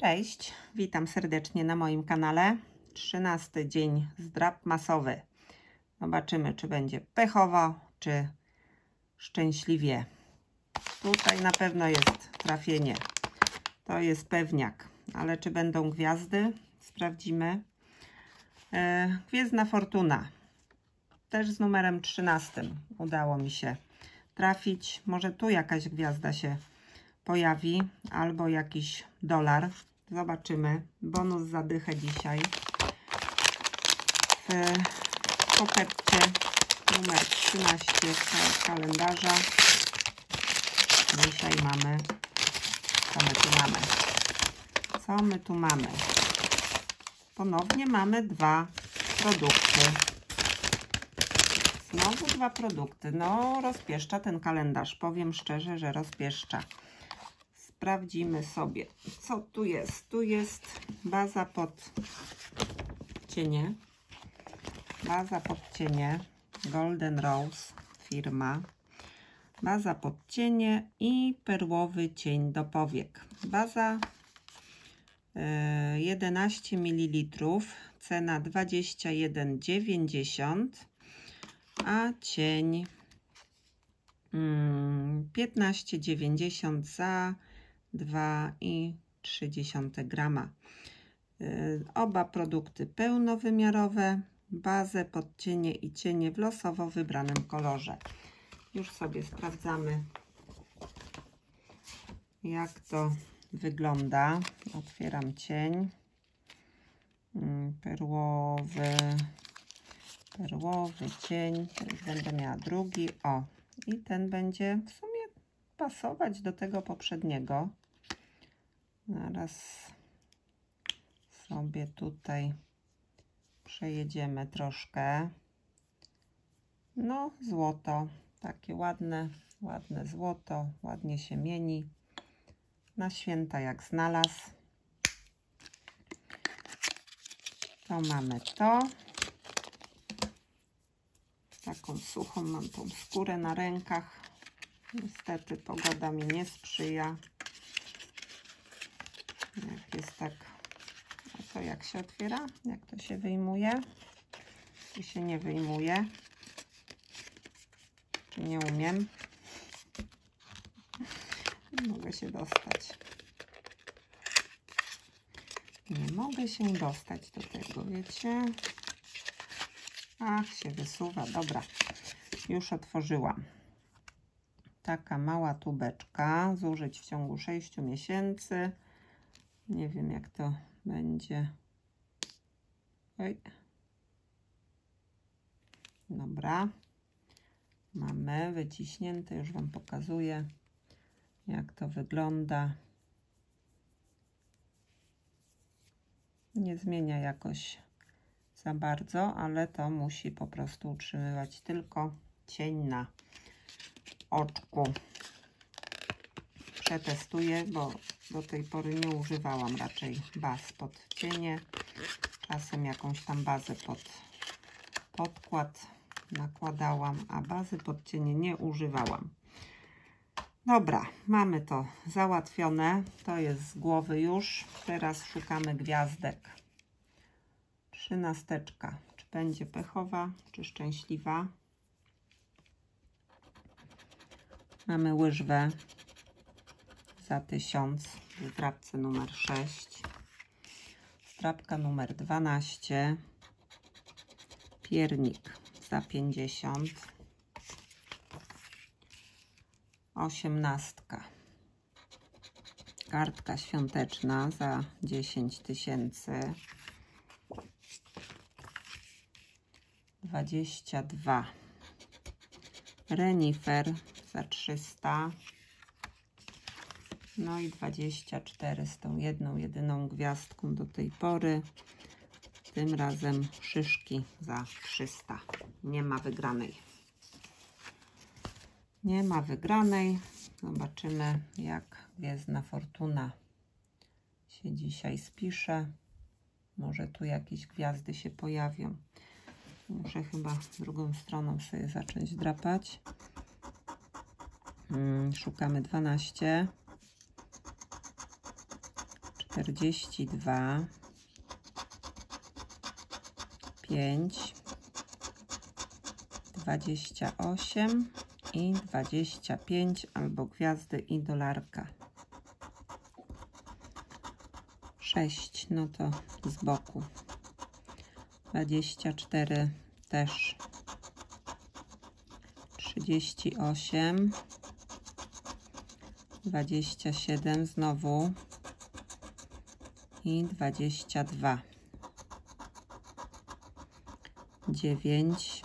Cześć, witam serdecznie na moim kanale. 13 dzień zdrab masowy. Zobaczymy, czy będzie pechowo, czy szczęśliwie. Tutaj na pewno jest trafienie. To jest pewniak, ale czy będą gwiazdy? Sprawdzimy. E, Gwiezdna Fortuna. Też z numerem 13 udało mi się trafić. Może tu jakaś gwiazda się pojawi, albo jakiś dolar. Zobaczymy. Bonus za dychę dzisiaj. W kopercie numer 13 kalendarza. Dzisiaj mamy, co my tu mamy? Co my tu mamy? Ponownie mamy dwa produkty. Znowu dwa produkty. No, rozpieszcza ten kalendarz. Powiem szczerze, że rozpieszcza. Sprawdzimy sobie, co tu jest. Tu jest baza pod cienie. Baza pod cienie. Golden Rose firma. Baza pod cienie i perłowy cień do powiek. Baza 11 ml, cena 21,90 a cień 15,90 za 2,3 grama. Oba produkty pełnowymiarowe, bazę pod cienie i cienie w losowo wybranym kolorze. Już sobie sprawdzamy, jak to wygląda. Otwieram cień. Perłowy, perłowy cień. Będę miała drugi. O, i ten będzie w sumie pasować do tego poprzedniego. Zaraz sobie tutaj przejedziemy troszkę. No, złoto. Takie ładne, ładne złoto. Ładnie się mieni. Na święta jak znalazł. To mamy to. Taką suchą mam tą skórę na rękach. Niestety pogoda mi nie sprzyja. Jak jest tak... A to jak się otwiera? Jak to się wyjmuje? Czy się nie wyjmuje? Nie umiem? Mogę się dostać. Nie mogę się dostać do tego, wiecie? Ach, się wysuwa. Dobra, już otworzyłam. Taka mała tubeczka, zużyć w ciągu 6 miesięcy. Nie wiem, jak to będzie. Oj. Dobra. Mamy wyciśnięte, już Wam pokazuję, jak to wygląda. Nie zmienia jakoś za bardzo, ale to musi po prostu utrzymywać tylko cień na oczku. Przetestuję, bo do tej pory nie używałam raczej baz pod cienie. Czasem jakąś tam bazę pod podkład nakładałam, a bazy pod cienie nie używałam. Dobra, mamy to załatwione. To jest z głowy już. Teraz szukamy gwiazdek. Trzynasteczka. Czy będzie pechowa, czy szczęśliwa? Mamy łyżwę za 1000 w drapce numer 6. Strapka numer 12. Piernik za 50. Osiemnastka. Kartka świąteczna za 10 tysięcy. 22. Renifer za 300. No i 24 z tą jedną, jedyną gwiazdką do tej pory. Tym razem szyszki za 300. Nie ma wygranej. Nie ma wygranej. Zobaczymy, jak Gwiezdna Fortuna się dzisiaj spisze. Może tu jakieś gwiazdy się pojawią. Muszę chyba drugą stroną sobie zacząć drapać. Hmm, szukamy 12. 42, 5, 28 i 25 albo gwiazdy i dolarka. 6, no to z boku. 24 też. 38 27 znowu i 22 9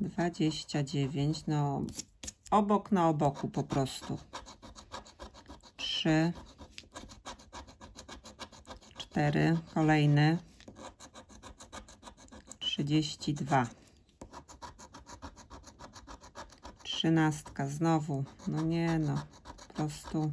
29 no obok na oboku po prostu. 3 4 kolejny. 32 trzynastka znowu, no nie no, po prostu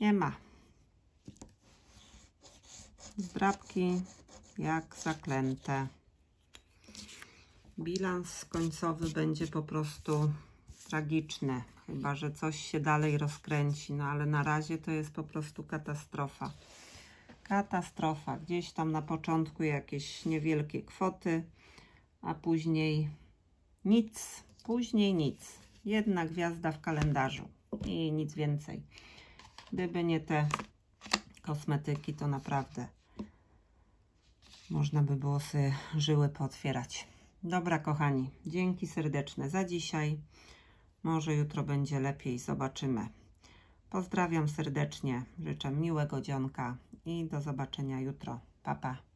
Nie ma. Zdrabki jak zaklęte. Bilans końcowy będzie po prostu tragiczny, chyba że coś się dalej rozkręci, no ale na razie to jest po prostu katastrofa. Katastrofa. Gdzieś tam na początku jakieś niewielkie kwoty, a później nic. Później nic. Jedna gwiazda w kalendarzu i nic więcej. Gdyby nie te kosmetyki, to naprawdę można by było sobie żyły pootwierać. Dobra, kochani, dzięki serdeczne za dzisiaj. Może jutro będzie lepiej, zobaczymy. Pozdrawiam serdecznie, życzę miłego dzionka i do zobaczenia jutro. Pa, pa.